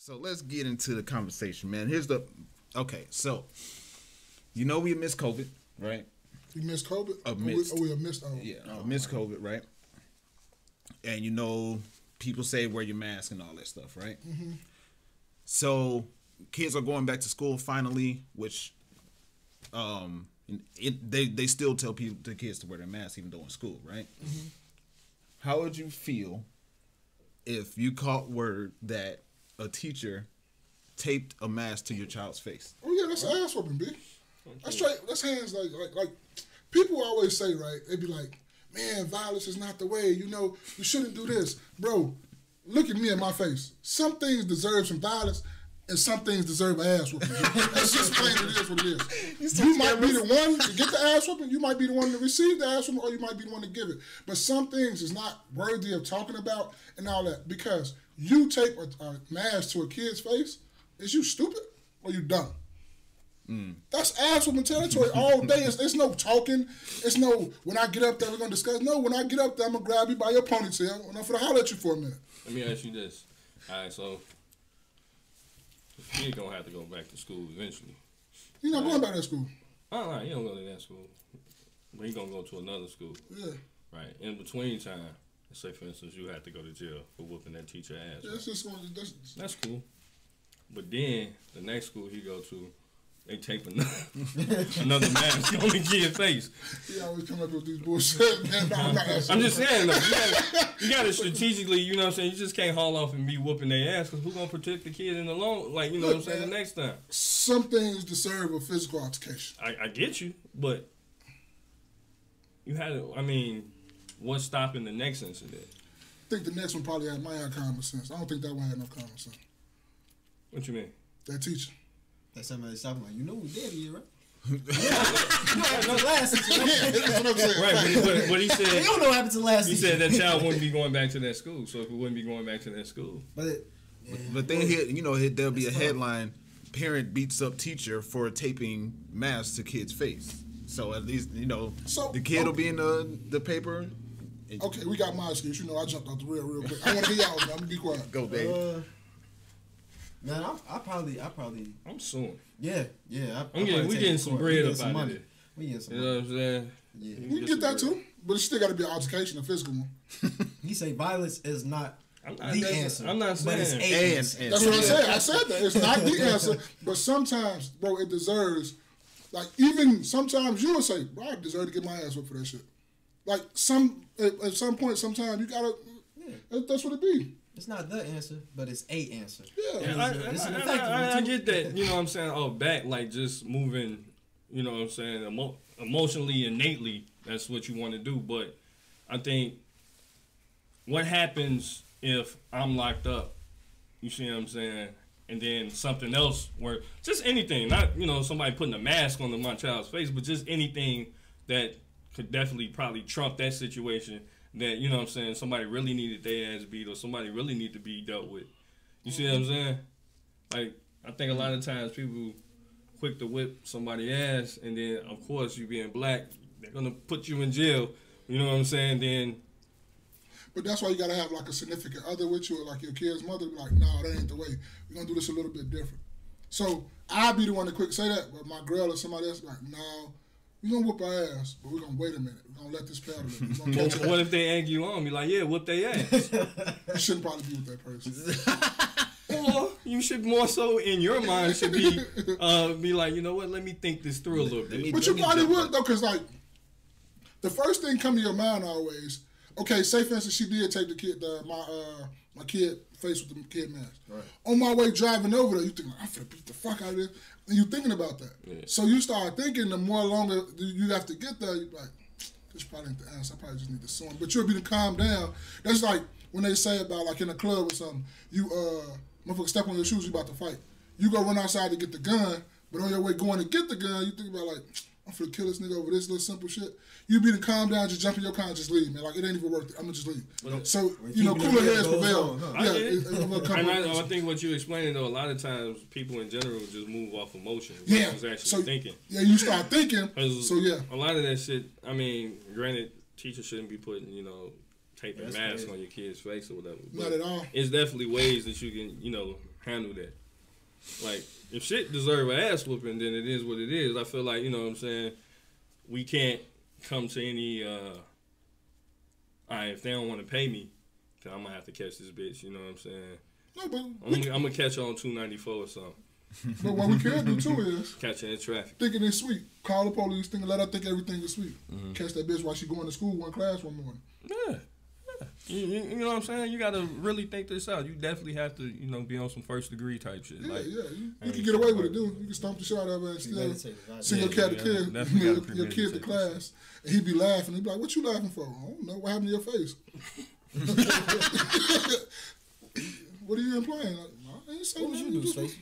So let's get into the conversation, man. Here's the okay. So you know we missed COVID, right? You missed COVID. A Oh, we, missed. oh, we missed. Oh, Yeah, uh, missed COVID, right? And you know, people say wear your mask and all that stuff, right? So kids are going back to school finally, which um, it, they they still tell people the kids to wear their mask even though in school, right? How would you feel if you caught word that a teacher taped a mask to your child's face? Oh yeah, that's ass whooping, b. That's straight. That's hands like like like. People always say right. They be like, "Man, violence is not the way." You know, you shouldn't do this, bro. Look at me in my face. Some things deserve some violence, and some things deserve an ass whooping. That's just plain it is what it is. You might be the one to get the ass whooping. You might be the one to receive the ass whooping, or you might be the one to give it. But some things is not worthy of talking about and all that because you tape a, a mask to a kid's face. Is you stupid or you dumb? Mm. That's ass whooping territory all day. It's, it's no talking. It's no when I get up there we're gonna discuss. No, when I get up there I'm gonna grab you by your ponytail and I'm gonna holler at you for a minute. Let me ask you this. All right, so the kid gonna have to go back to school eventually. You're not going back to school. Oh, no, he don't go to that school, but he gonna go to another school, Yeah, right? In between time, say for instance you have to go to jail for whooping that teacher ass. yeah right? it's just going. That's, That's cool. But then the next school he go to, they tape another, another mask on the kid's face. he always come up with these bullshit. Man, no, I'm, I'm just saying, though, you gotta, you gotta strategically, you know what I'm saying? You just can't haul off and be whooping their ass because who's gonna protect the kid in the long, like, you know what I'm saying, the next time? Some things deserve a physical altercation. I, I get you, but you had to, I mean, what's stopping the next incident? I think the next one probably had might have common sense. I don't think that one had enough common sense. What you mean? That teacher. That's somebody talking about. You know who daddy is, right? no, The last situation. That's what I'm saying. right, but, but, but he They said, don't know what happened to the last. he said that child wouldn't be going back to that school. So if he wouldn't be going back to that school, But it, yeah, But then here, you know, there'll be a headline: "Parent beats up teacher for taping mask to kid's face." So at least you know So- the kid will oh. be in the the paper. Okay, we got my excuse. You know, I jumped out the rail real quick. I want to hear y'all. I'm gonna be quiet. Go, Dave. uh, man, I, I probably, I probably, I'm suing. yeah, yeah. I, I'm getting, we getting some for- we bread getting some money. it. We getting some You know what I'm saying? Yeah. We can get that too, but it still got to be an altercation, a physical one. He say violence is not I'm not, the answer. I'm not saying. but it's saying. a And- answer. That's what I said. I said that it's not the answer, but sometimes, bro, it deserves. Like even sometimes you will say, "Bro, I deserve to get my ass whipped for that shit." Like some at, at some point, sometimes you gotta. that- That's what it be. It's not the answer, but it's a answer. Yeah. Yeah, I, It's an I- I- effective I- one, I too. get that. You know what I'm saying? Oh, back like just moving. You know what I'm saying? Emo- emotionally, innately, that's what you want to do. But I think what happens if I'm locked up? You see what I'm saying? And then something else, where just anything, not you know somebody putting a mask on my child's face, but just anything that could definitely probably trump that situation. That you know what I'm saying? Somebody really needed their ass beat, or somebody really need to be dealt with. You see what I'm saying? Like I think a lot of times people quick to whip somebody ass, and then of course you being black, they're gonna put you in jail. You know what I'm saying? Then But that's why you gotta have like a significant other with you, or like your kid's mother. Like, no, that ain't the way. We're gonna do this a little bit different. So I'll be the one to quick say that, but my girl or somebody else like, no, we gonna whoop our ass, but we're gonna wait a minute. We're gonna let this paddle. We're what, what if they egg you on? Be like, yeah, whoop they ass. You shouldn't probably be with that person. or you should more so in your mind should be uh, be like, you know what? Let me think this through a little bit. me- But you me probably would though, cause like the first thing come to your mind always. Okay, say for instance, she did take the kid, the, my uh, my kid face with the kid mask. Right. On my way driving over there, you think I'm gonna beat the fuck out of this, and you thinking about that. Yeah. So you start thinking. The more longer you have to get there, you're like, this probably ain't the answer. I probably just need to sue him. But you'll be to calm down. That's like when they say about like in a club or something. You uh, motherfucker step on your shoes, you about to fight. You go run outside to get the gun, but on your way going to get the gun, you think about like, I'm finna kill this nigga over this little simple shit. You be to calm down, just jump in your car and just leave, man. Like it ain't even worth it. I'm gonna just leave. so you know, cooler heads prevail. on. I Yeah, it. it- And. I, I think what you're explaining though, a lot of times people in general just move off emotion. Yeah. Who's actually So thinking. yeah, you start thinking. So yeah, a lot of that shit. I mean, granted, teachers shouldn't be putting you know taping That's masks on your kid's face or whatever. not but at all. It's definitely ways that you can you know handle that. Like if shit deserve an ass whooping, then it is what it is. I feel like you know what I'm saying. We can't come to any. uh All right, if they don't want to pay me, then I'm gonna have to catch this bitch. You know what I'm saying? No, but I'm, we, gonna- I'm gonna catch her on 294 or something. but what we can do too is Catch her in traffic. thinking it's sweet. Call the police, think, let her think everything is sweet. Mm-hmm. Catch that bitch while she going to school one class one morning. Yeah. Yeah. You, you, you know what I'm saying? You gotta really think this out. You definitely have to, you know, be on some first degree type shit. Yeah, like, yeah. You, you can get away with it, dude. You can stomp the shit out of her and still Premeditated, right? send your cat you to kid, definitely your, gotta your kid to class, and he be laughing. He'd be like, "What you laughing for?" I don't know. What happened to your face? what are you implying? Like, I ain't saying What would you do, just- Stacey?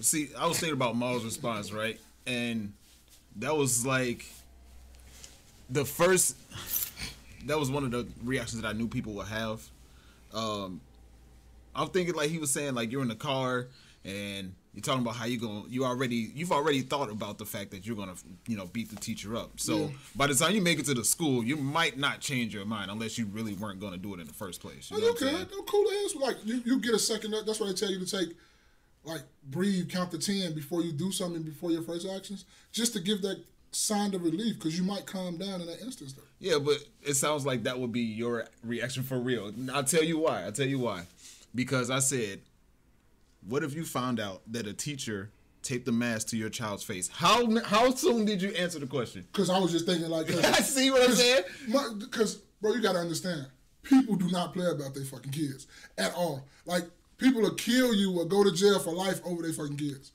See, I was thinking about Maul's response, right? And that was like the first. That was one of the reactions that I knew people would have. Um, I'm thinking like he was saying like you're in the car and you're talking about how you're going you already you've already thought about the fact that you're gonna you know beat the teacher up. So Yeah. by the time you make it to the school, you might not change your mind unless you really weren't gonna do it in the first place. You Oh, know you can. No cool ass. Like you, you get a second. That's why they tell you to take, like, breathe, count to ten before you do something before your first actions, just to give that sign of relief because you might calm down in that instance. Though. Yeah, but it sounds like that would be your reaction for real. I'll tell you why. I'll tell you why. Because I said, what if you found out that a teacher taped the mask to your child's face? How how soon did you answer the question? Because I was just thinking like, I See what I'm saying? Because bro, you gotta understand, people do not play about their fucking kids at all. Like people will kill you or go to jail for life over their fucking kids.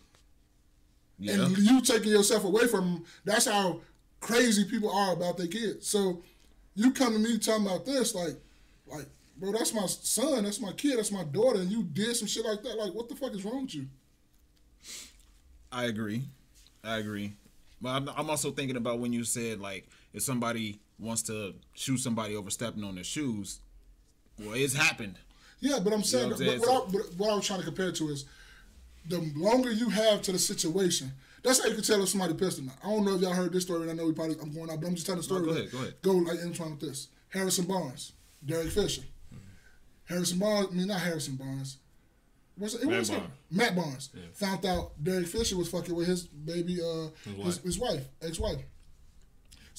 Yeah. and you taking yourself away from them. That's how crazy people are about their kids. So you come to me talking about this, like, like, bro, that's my son, that's my kid, that's my daughter, and you did some shit like that. Like, what the fuck is wrong with you? I agree. I agree. But I'm, also thinking about when you said like if somebody wants to shoot somebody over stepping on their shoes, well, it's happened. Yeah, but I'm saying, what I'm saying? but what, I, but what I was trying to compare to is the longer you have to the situation. That's how you can tell if somebody pissed or not. I don't know if y'all heard this story, and I know we probably I'm going out, but I'm just telling the story. go that ahead, go ahead. Go like intertwine with this. Harrison Barnes, Derek Fisher. Harrison Barnes, I mean not Harrison Barnes. What's it? it Matt was Barnes. Matt Barnes found out Derek Fisher was fucking with his baby, uh, his, wife. his wife, ex-wife.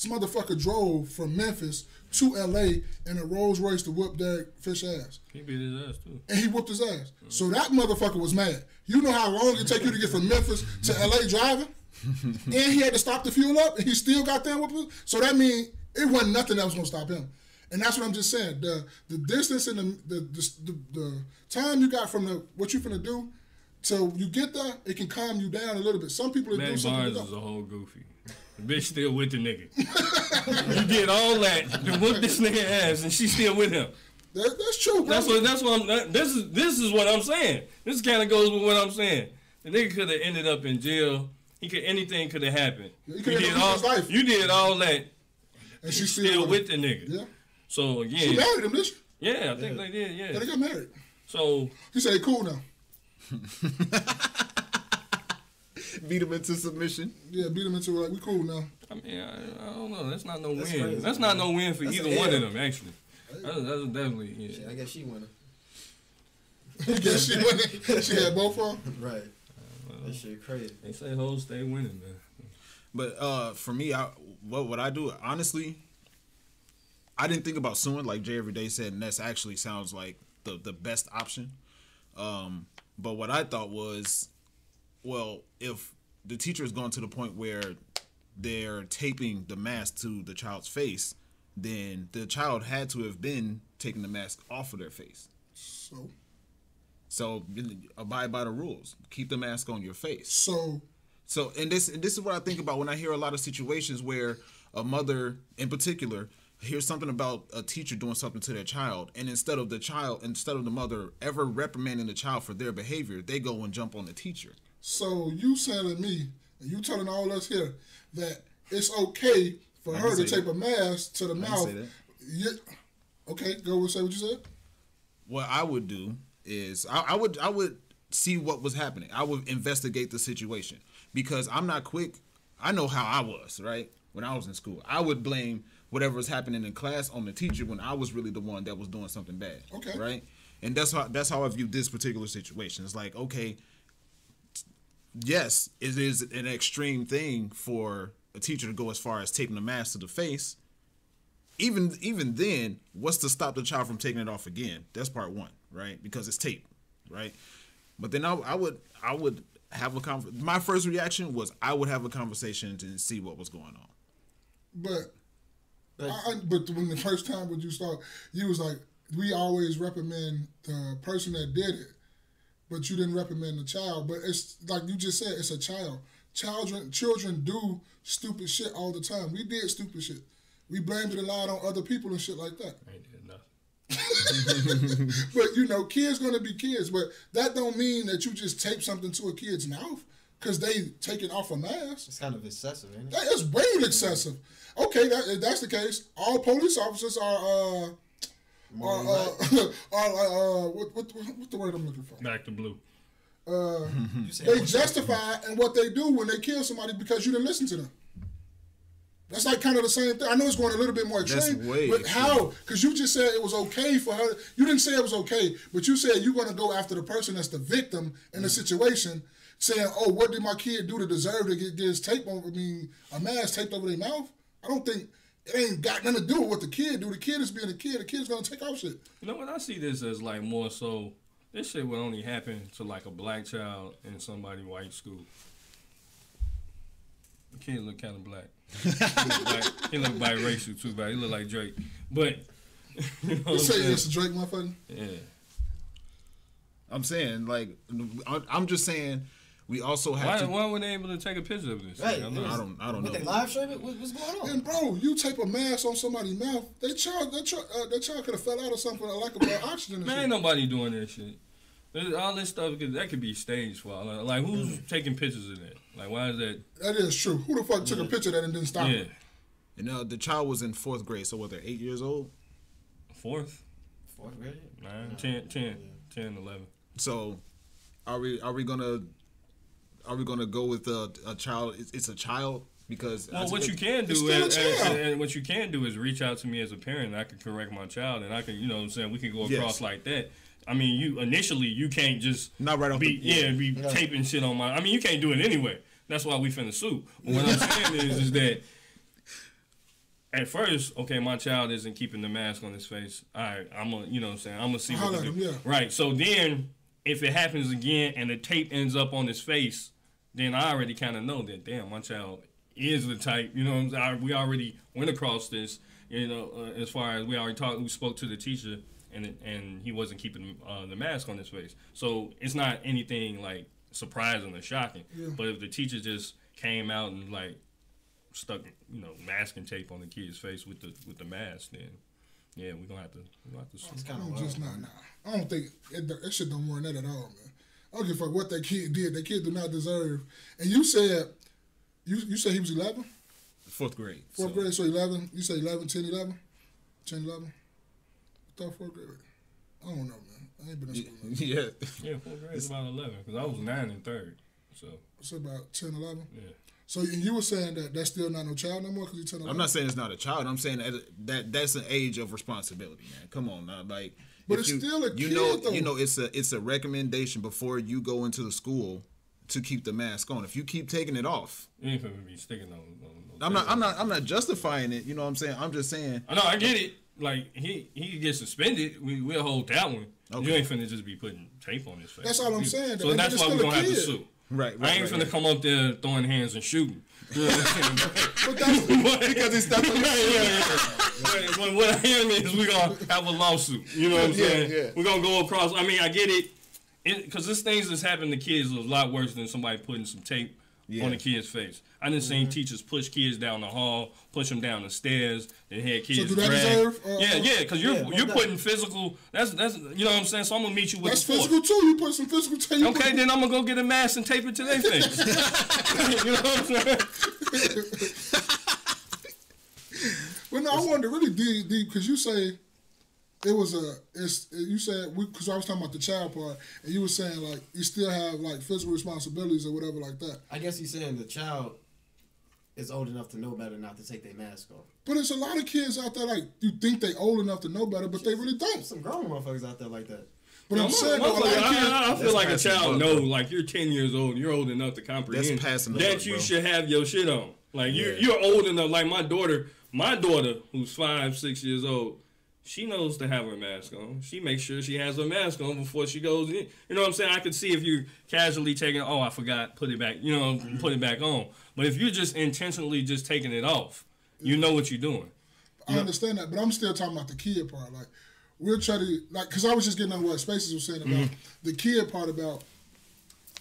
This motherfucker drove from Memphis to L.A. in a Rolls Royce to whoop Derek Fish ass He beat his ass too. and he whooped his ass. So that motherfucker was mad. You know how long it take you to get from Memphis to LA driving? and he had to stop the fuel up and he still got there with us. So that means it wasn't nothing that was gonna stop him. And that's what I'm just saying. The the distance and the the, the, the, the time you got from the what you finna do till you get there, it can calm you down a little bit. Some people that do something is a whole goofy. The bitch still with the nigga. you did all that to whoop this nigga ass, and she still with him. That, that's true, bro. That's what. That's what. I'm, that, this is. This is what I'm saying. This kind of goes with what I'm saying. The nigga could have ended up in jail. He could. Anything could have happened. he you coulda did lose all. his life. You did all that. and she's Still, still, with the nigga. Yeah. So again, She married him, did she? yeah, I think they did. Yeah, Yeah. they got married. So He said, cool now. Beat him into submission. Yeah, beat him into like, we cool now. I mean, I, I don't know. That's not no That's win. crazy, That's not no win for That's either one of them. Actually, that's, that's definitely. Yeah. Shit, I guess she winning. I guess she went. She had both of them. Right. That shit crazy. They say hoes stay winning, man. But uh, for me, I what what I do honestly, I didn't think about suing like Jay Everyday said, and that's actually sounds like the the best option. Um, but what I thought was, well, if the teacher has gone to the point where they're taping the mask to the child's face, then the child had to have been taking the mask off of their face. So, So abide by the rules. Keep the mask on your face. so So, and this and this is what I think about when I hear a lot of situations where a mother, in particular, hears something about a teacher doing something to their child, and instead of the child, instead of the mother ever reprimanding the child for their behavior, they go and jump on the teacher. So you telling me, and you telling all us here that it's okay for I her to tape that. a mask to the didn't mouth? Yeah. Okay, go and say what you said. What I would do is I, I would I would see what was happening. I would investigate the situation because I'm not quick. I know how I was right when I was in school. I would blame whatever was happening in class on the teacher when I was really the one that was doing something bad. Okay. Right. And that's how that's how I view this particular situation. It's like, okay, yes, it is an extreme thing for a teacher to go as far as taping the mask to the face. Even even then, what's to stop the child from taking it off again? That's part one, right? Because it's tape, right? But then I, I would I would have a conver- My first reaction was I would have a conversation to see what was going on. But, But- I, I- but when the first time when you start, you was like, we always recommend the person that did it, but you didn't reprimand the child. But it's like you just said, it's a child. Children, children do stupid shit all the time. We did stupid shit. We blamed it a lot on other people and shit like that. I ain't did nothing. But you know, kids gonna be kids. But that don't mean that you just tape something to a kid's mouth because they taking off a mask. It's kind of excessive, ain't it? That is way excessive. Okay, that, if that's the case, all police officers are uh are Morally uh, right. are uh what, what what's the word I'm looking for? Back to blue. Uh, they justify and what they do when they kill somebody because you didn't listen to them. That's like kind of the same thing. I know it's going a little bit more That's extreme, way but extreme. how? Because you just said it was okay for her. You didn't say it was okay, but you said you're going to go after the person that's the victim in the Mm. situation, saying, "Oh, what did my kid do to deserve to get, get his tape over? I mean, a mask taped over their mouth." I don't think it ain't got nothing to do with what the kid do. The kid is being a kid. The kid's going to take off shit. You know what? I see this as like more so. This shit would only happen to like a black child in somebody white school. The kid look kind of black. he look, like, he biracial too, but he look like Drake. But you know You I'm say saying? it's a Drake motherfucker. Yeah. I'm saying like I'm just saying we also have Why, to. why weren't they able to take a picture of this? Right. Like, I'm not- I don't I don't But know. they live stream it? What, what's going on? And bro, you tape a mask on somebody's mouth. They child, that child, uh, that child could have fell out or something like about oxygen. Man, shit. ain't nobody doing that shit. There's all this stuff could, that could be staged for. Like, like who's taking pictures of that? Like why is that? That is true. Who the fuck took a picture of that and didn't stop Yeah, it? You know, the child was in fourth grade, so what? They're eight years old. fourth, Fourth grade? nine, ten, ten, ten, eleven. So, are we are we gonna are we gonna go with a, a child? It's, it's a child because Well, what you can do It's still a is, and, and what you can do is reach out to me as a parent. and I can correct my child, and I can, you know, what I'm saying we can go Yes. across like that. I mean, you initially you can't just Not right off be the- yeah, be taping shit on my. I mean, you can't do it anyway. That's why we finna sue. But what I'm saying is, is that at first, okay, my child isn't keeping the mask on his face. All right, I'm gonna, you know, what I'm saying I'm gonna see what Holla to at do. him, yeah. Right. So then, if it happens again and the tape ends up on his face, then I already kind of know that damn, my child is the type. You know, what I'm saying? I- we already went across this. You know, uh, as far as we already talked, we spoke to the teacher, and and he wasn't keeping uh, the mask on his face. So it's not anything like surprising or shocking. But if the teacher just came out and like stuck, you know, masking tape on the kid's face with the with the mask, then yeah, we're gonna have to we're gonna have to sue. It's kind I'm of just not. Nah. I don't think it, that shit don't warrant that at all, man. I don't give a fuck what that kid did. That kid do not deserve. And you said, you you said he was 11, fourth grade. fourth so- grade, so 11. You say 11, 10, 11, 10, 11. I thought fourth grade. I don't know, man. I ain't been in school. man. Yeah, Yeah, fourth grade is about eleven because I was nine and third. So It's about 10, 11. yeah. So and you were saying that that's still not no child no more because he turned 11. I'm not saying it's not a child. I'm saying that that that's an age of responsibility, man. Come on, now, like. But if it's you, still a you kid, know, though. you know, it's a it's a recommendation before you go into the school to keep the mask on. If you keep taking it off, You ain't finna be sticking on. on, on I'm not I'm not I'm not justifying it. You know what I'm saying? I'm just saying. I know I get it. Like he he could get suspended. We we'll hold that one. You Okay. ain't finna just be putting tape on his face. That's all I'm saying. So And that's why we're still gonna have to kid. sue. Right, I right, ain't right, finna come up there throwing hands and shooting. You know what I'm saying? But that's because it's stuff. yeah, yeah, yeah. What I am is we gonna have a lawsuit. You know what I'm Yeah, saying? yeah. We're gonna go across. I mean, I get it, because this things that's happened to kids is a lot worse than somebody putting some tape Yeah. on the kid's face. I seen Mm-hmm. teachers push kids down the hall, push them down the stairs. They had kids. do that drag. deserve, uh, yeah, yeah, because you're Yeah, you're done. putting physical. That's that's you know what I'm saying. So I'm gonna meet you with that's physical too. You put some physical tape. Okay, then I'm gonna go get a mask and tape it to their face. you know what I'm saying? But no, I wanted to really deep deep because you say it was a it's you said because I was talking about the child part and you were saying like you still have like physical responsibilities or whatever like that. I guess he's saying the child is old enough to know better not to take their mask off. But it's a lot of kids out there like you think they old enough to know better, but they really don't. There's some grown motherfuckers out there like that. But I'm Motherfucker, saying though, a lot of I, I- I feel That's like a child buck, know, like you're 10 years old, you're old enough to comprehend passing that buck, you bro. should have your shit on. Like you, Yeah. you're old enough. Like my daughter, my daughter, who's five, six years old, she knows to have her mask on. She makes sure she has her mask on before she goes in. You know what I'm saying? I could see if you casually taking, oh, I forgot, put it back. You know, Mm-hmm. put it back on. But if you're just intentionally just taking it off, you know what you're doing. I understand that, but I'm still talking about the kid part. Like we're trying to like because I was just getting on what Spaces was saying about Mm-hmm. the kid part about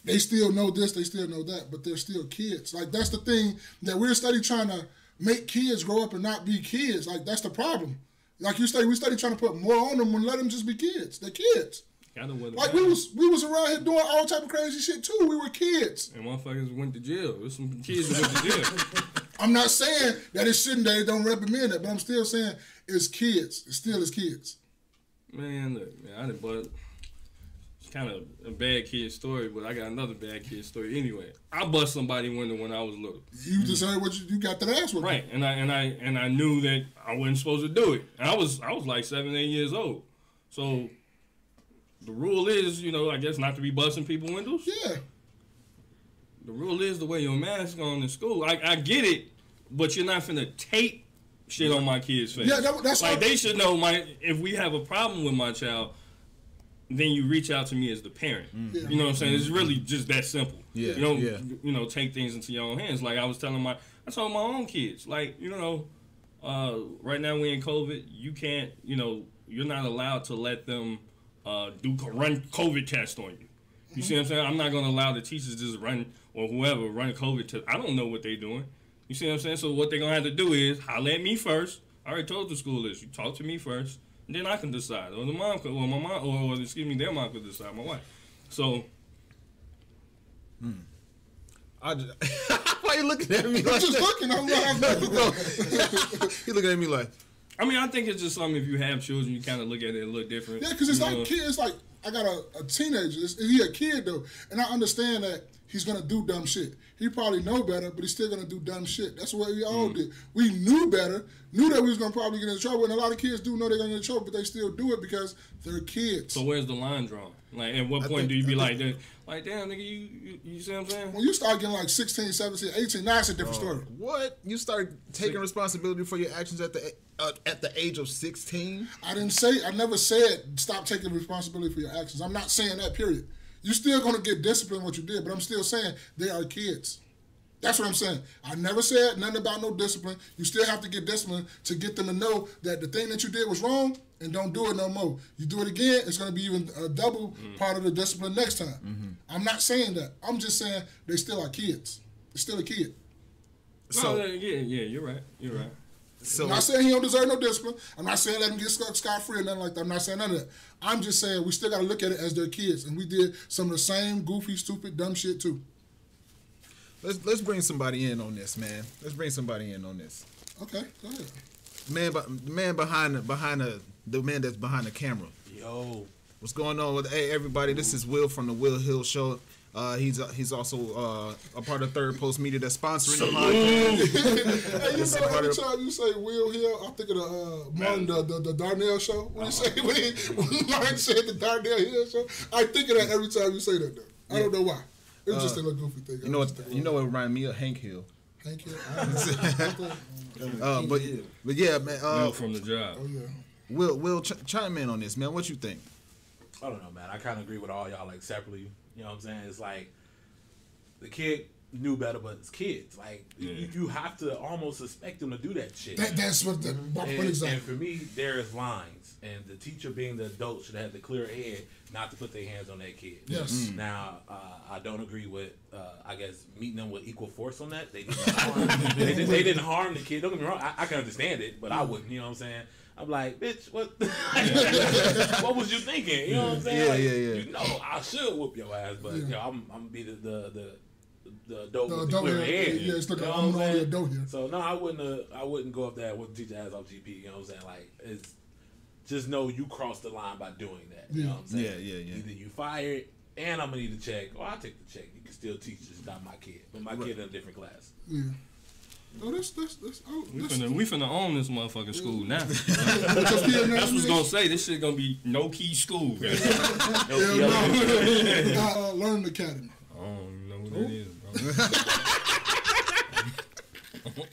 they still know this, they still know that, but they're still kids. Like that's the thing that we're study trying to make kids grow up and not be kids. Like that's the problem. Like you study, we study trying to put more on them and let them just be kids. They're kids. Gotta wear the Like we was we was around here doing all type of crazy shit too. We were kids. And motherfuckers went to jail. There's some kids that went to jail. I'm not saying that it shouldn't. They don't recommend it, but I'm still saying it's kids. It still is kids. Man, look, man, I didn't but it's kind of a bad kid story, but I got another bad kid story anyway. I bust somebody window when I was little. You just heard what you, you got that ass with. Right. And I and I and I knew that I wasn't supposed to do it. And I was I was like seven, eight years old. So the rule is, you know, I guess not to be busting people windows. Yeah. The rule is to wear your mask on in school. I, I get it, but you're not finna tape shit on my kid's face. Yeah, that- that's like they should know my if we have a problem with my child, then you reach out to me as the parent. Yeah. You know what I'm saying? It's really just that simple. Yeah, You don't yeah. you know take things into your own hands. Like I was telling my I told my own kids, like you know, uh, right now we in COVID, you can't you know you're not allowed to let them uh, do run COVID test on you. You see what I'm saying? I'm not gonna allow the teachers just run or whoever run COVID test. I don't know what they're doing. You see what I'm saying? So what they're gonna have to do is holler at me first. I already told the school this. You talk to me first, then I can decide. Or the mom could, or my mom, or, or excuse me, their mom could decide. My wife. So hmm. I just, why you looking at me I'm like just that? looking. I'm like, you looking at me like I mean, I think it's just something. If you have children, you kind of look at it a little different. yeah, because it's like know? kids. Like I got a, a teenager. It's, he a kid though, and I understand that he's gonna do dumb shit. He probably know better, but he's still gonna do dumb shit. That's what we Mm. all did. We knew better, knew that we was gonna probably get in trouble, and a lot of kids do know they're gonna get in trouble, but they still do it because they're kids. So where's the line drawn? Like, at what point think- do you be I like, that? like, damn, nigga, you, you, you see what I'm saying? when you start getting like 16, 17, 18, now it's a different story. what? You start taking responsibility for your actions at the uh, at the age of sixteen? I didn't say I never said stop taking responsibility for your actions. I'm not saying that period. You're still gonna get disciplined what you did, but I'm still saying they are kids. That's what I'm saying. I never said nothing about no discipline. You still have to get discipline to get them to know that the thing that you did was wrong and don't do it no more. You do it again, it's gonna be even a double mm-hmm. part of the discipline next time. Mm-hmm. I'm not saying that. I'm just saying they still are kids. They're still a kid. So no, yeah, yeah, you're right. You're mm-hmm. right. So I'm not saying he don't deserve no discipline. I'm not saying let him get scot free or nothing like that. I'm not saying none of that. I'm just saying we still got to look at it as their kids, and we did some of the same goofy, stupid, dumb shit too. let's let's bring somebody in on this, man. Let's bring somebody in on this. Okay, go ahead. Man, but the man behind the behind the the man that's behind the camera. Yo, What's going on with hey everybody? This is Will from the Will Hill Show. Uh, he's uh, he's also uh, a part of Third Post Media that's sponsoring the podcast. Hey, you know, part every of- time you say Will Hill, I think of the uh, Martin, the, the, the Darnell show. When you say when, he, when Martin said the Darnell Hill show, I think of that every time you say that. Though I don't know why. It's just a little goofy thing. Uh, You know what? You know what reminded me of Hank Hill. Hank Hill. I don't know. Uh, but but yeah, man. Uh, Will from the job. Oh yeah. Will Will ch- chime in on this, man. What you think? I don't know, man. I kind of agree with all y'all, like separately. You know what I'm saying? It's like the kid knew better, but it's kids. Like you, you have to almost suspect them to do that shit. That, that's what the and, what and for me, there's lines, and the teacher, being the adult, should have the clear head not to put their hands on that kid. Yes. Now, uh, I don't agree with, uh, I guess, meeting them with equal force on that. They didn't harm, they, did, they didn't harm the kid. Don't get me wrong. I, I can understand it, but I wouldn't. You know what I'm saying? I'm like, bitch, what? what was you thinking? You know what I'm saying? Yeah, Like, yeah, yeah. You know, I should whoop your ass, but you know, I'm, I'm gonna be the the the, the adult The with the clear here, head. yeah, it's like You know I'm what the only saying? adult here. So no, I wouldn't. Uh, I wouldn't go up there with teach ass off GP. You know what I'm saying? Like, it's just know you crossed the line by doing that. You know what I'm saying? Yeah, yeah, yeah. Either you fired, and I'm gonna need a check, or I'll take the check. You can still teach, just not my kid, but my kid in a different class. Yeah. No, that's that's that's. Oh, We that's finna, we finna own this motherfucking school now. Because kid name That's what's is- gonna say. This shit gonna be KNoWKi school. I Hell no. uh, Learn Academy. don't know what that is, bro.